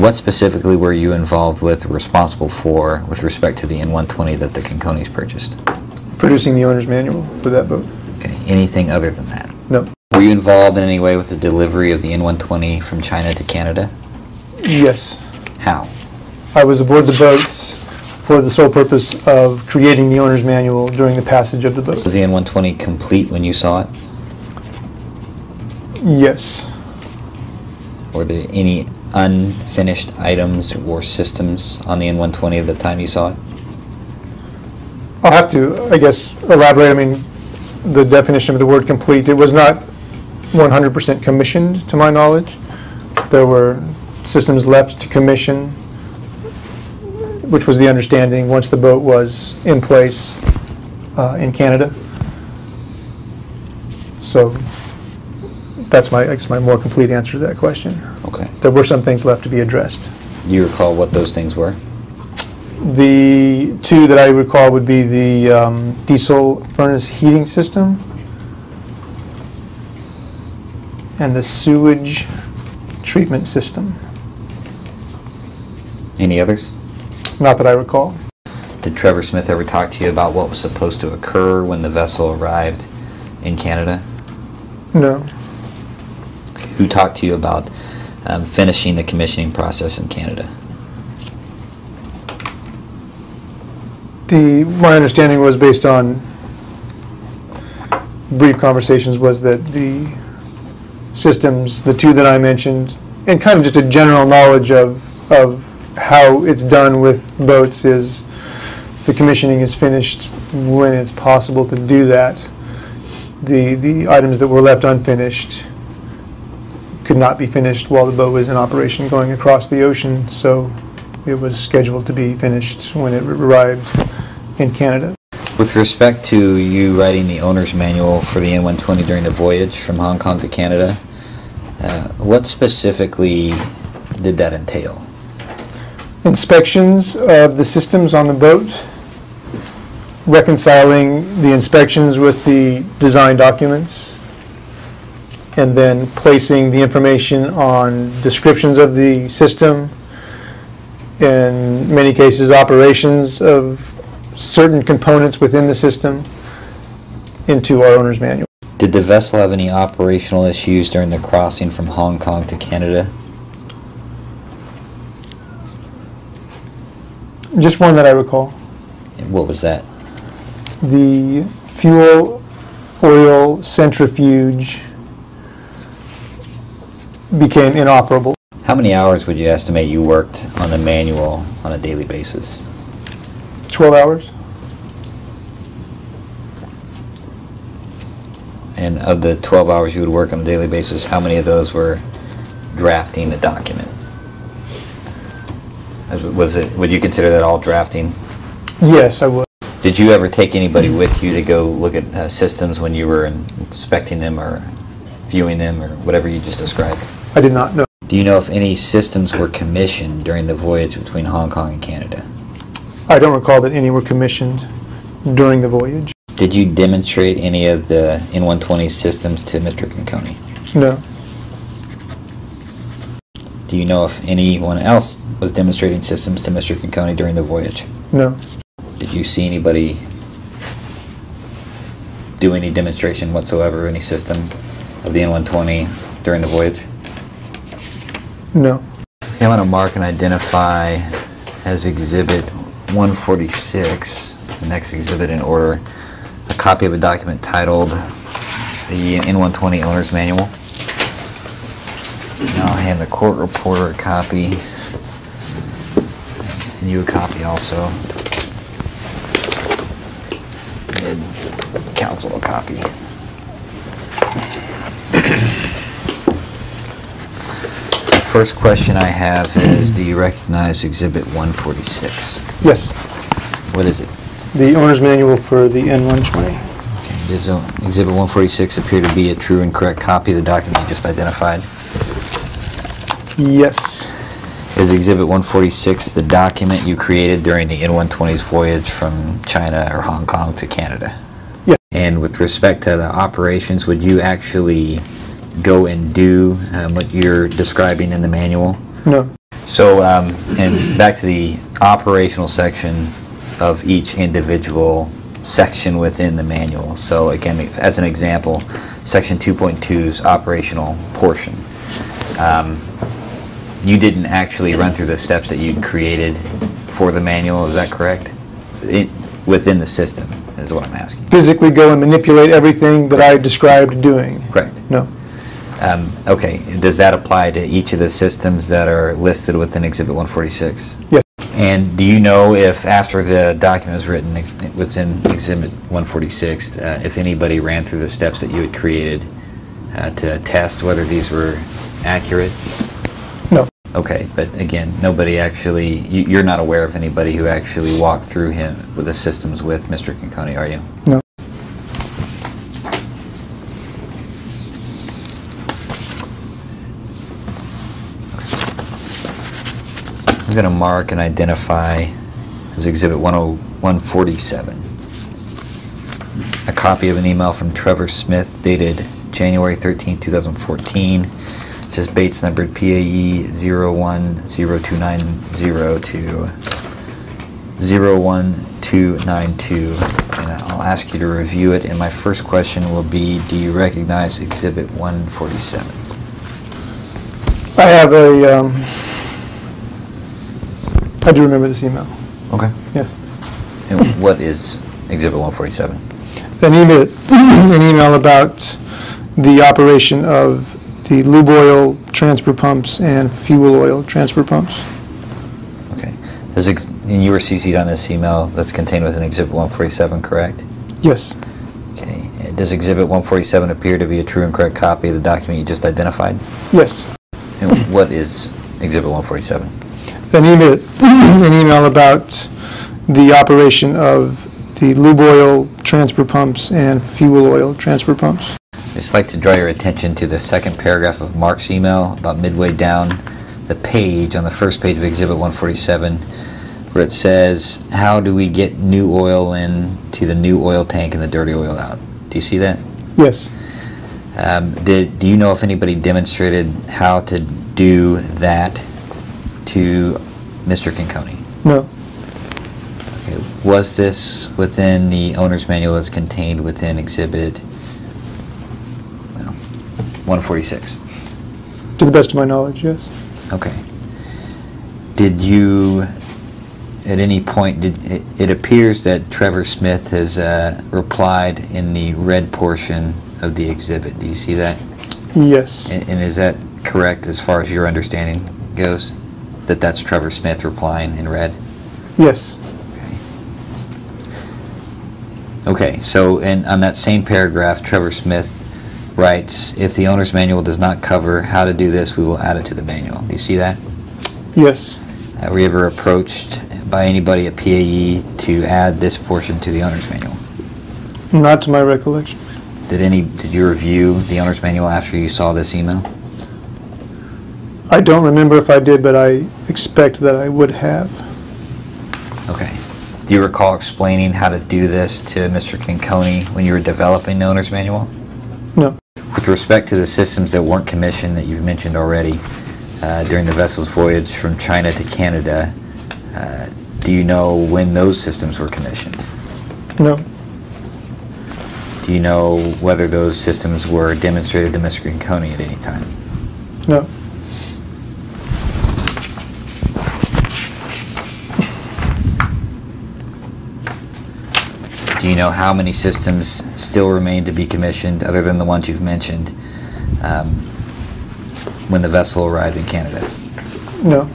What specifically were you involved with, or responsible for, with respect to the N-120 that the Conconis purchased? Producing the owner's manual for that boat? Okay, anything other than that? No. Were you involved in any way with the delivery of the N-120 from China to Canada? Yes. How? I was aboard the boats for the sole purpose of creating the owner's manual during the passage of the boat. Was the N-120 complete when you saw it? Yes. Were there any unfinished items or systems on the N-120 at the time you saw it? I'll have to, I guess, elaborate. I mean, the definition of the word complete, it was not 100% commissioned, to my knowledge. There were systems left to commission, which was the understanding once the boat was in place uh, in Canada. So that's my, I guess, my more complete answer to that question. Okay. There were some things left to be addressed. Do you recall what those things were? The two that I recall would be the um, diesel furnace heating system and the sewage treatment system. Any others? Not that I recall. Did Trevor Smith ever talk to you about what was supposed to occur when the vessel arrived in Canada? No. Who talked to you about um, finishing the commissioning process in Canada? The, my understanding was based on brief conversations was that the systems, the two that I mentioned, and kind of just a general knowledge of, of how it's done with boats is the commissioning is finished when it's possible to do that. The, the items that were left unfinished could not be finished while the boat was in operation going across the ocean, so it was scheduled to be finished when it arrived in Canada. With respect to you writing the owner's manual for the N-120 during the voyage from Hong Kong to Canada, uh, what specifically did that entail? Inspections of the systems on the boat, reconciling the inspections with the design documents, and then placing the information on descriptions of the system, in many cases, operations of certain components within the system into our owner's manual. Did the vessel have any operational issues during the crossing from Hong Kong to Canada? Just one that I recall. And What was that? The fuel oil centrifuge became inoperable. How many hours would you estimate you worked on the manual on a daily basis? 12 hours? And of the 12 hours you would work on a daily basis, how many of those were drafting the document? Was it, would you consider that all drafting? Yes, I would. Did you ever take anybody with you to go look at uh, systems when you were inspecting them or viewing them or whatever you just described? I did not know. Do you know if any systems were commissioned during the voyage between Hong Kong and Canada? I don't recall that any were commissioned during the voyage. Did you demonstrate any of the N-120 systems to Mr. Conconi? No. Do you know if anyone else was demonstrating systems to Mr. Conconi during the voyage? No. Did you see anybody do any demonstration whatsoever, any system of the N-120 during the voyage? No. I'm going to mark and identify as Exhibit 146, the next exhibit in order, a copy of a document titled the N-120 Owner's Manual. And I'll hand the court reporter a copy, and you a copy also. And counsel a copy. The first question I have is, do you recognize Exhibit 146? Yes. What is it? The owner's manual for the N120. Okay, Does uh, Exhibit 146 appear to be a true and correct copy of the document you just identified? Yes. Is Exhibit 146 the document you created during the N-120's voyage from China or Hong Kong to Canada? Yeah. And with respect to the operations, would you actually go and do um, what you're describing in the manual? No. So, um, and back to the operational section of each individual section within the manual. So again, as an example, section 2.2's operational portion. Um, You didn't actually run through the steps that you created for the manual, is that correct? It, within the system, is what I'm asking. Physically go and manipulate everything that I described doing? Correct. No. Um, Okay, does that apply to each of the systems that are listed within Exhibit 146? Yes. And do you know if, after the document was written, ex- what's in Exhibit 146, uh, if anybody ran through the steps that you had created uh, to test whether these were accurate? No. Okay, but again, nobody actually, you- you're not aware of anybody who actually walked through him with the systems with Mr. Conconi, are you? No. Going to mark and identify as Exhibit 10 147. A copy of an email from Trevor Smith dated January 13, 2014, just Bates numbered PAE 010290 to 01292. And I'll ask you to review it, and my first question will be, do you recognize Exhibit 147? I have a, um, I do remember this email, Okay. yes. And what is Exhibit 147? An email, an email about the operation of the lube oil transfer pumps and fuel oil transfer pumps. Okay. Does ex- And you were CC'd on this email that's contained within Exhibit 147, correct? Yes, Okay. Does Exhibit 147 appear to be a true and correct copy of the document you just identified? yes. And what is Exhibit 147? An email, an email about the operation of the lube oil transfer pumps and fuel oil transfer pumps. I'd just like to draw your attention to the second paragraph of Mark's email, about midway down the page, on the first page of Exhibit 147, where it says, "How do we get new oil in to the new oil tank and the dirty oil out?" Do you see that? Yes, Um, did, do you know if anybody demonstrated how to do that to Mr. Conconi? no, Okay. Was this within the owner's manual that's contained within Exhibit well, 146? to the best of my knowledge, yes. Okay. Did you, at any point, did, it, it appears that Trevor Smith has uh, replied in the red portion of the exhibit. Do you see that? Yes, And and is that correct as far as your understanding goes? That that's Trevor Smith replying in red? yes, Okay. Okay, so in, on that same paragraph, Trevor Smith writes, "If the owner's manual does not cover how to do this, we will add it to the manual." Do you see that? yes. Have we ever approached by anybody at PAE to add this portion to the owner's manual? Not to my recollection. Did any, did you review the owner's manual after you saw this email? I don't remember if I did, but I expect that I would have. Okay. Do you recall explaining how to do this to Mr. Conconi when you were developing the owner's manual? No, With respect to the systems that weren't commissioned that you've mentioned already uh, during the vessel's voyage from China to Canada, uh, do you know when those systems were commissioned? no, Do you know whether those systems were demonstrated to Mr. Conconi at any time? no. Do you know how many systems still remain to be commissioned, other than the ones you've mentioned, um, when the vessel arrives in Canada? No,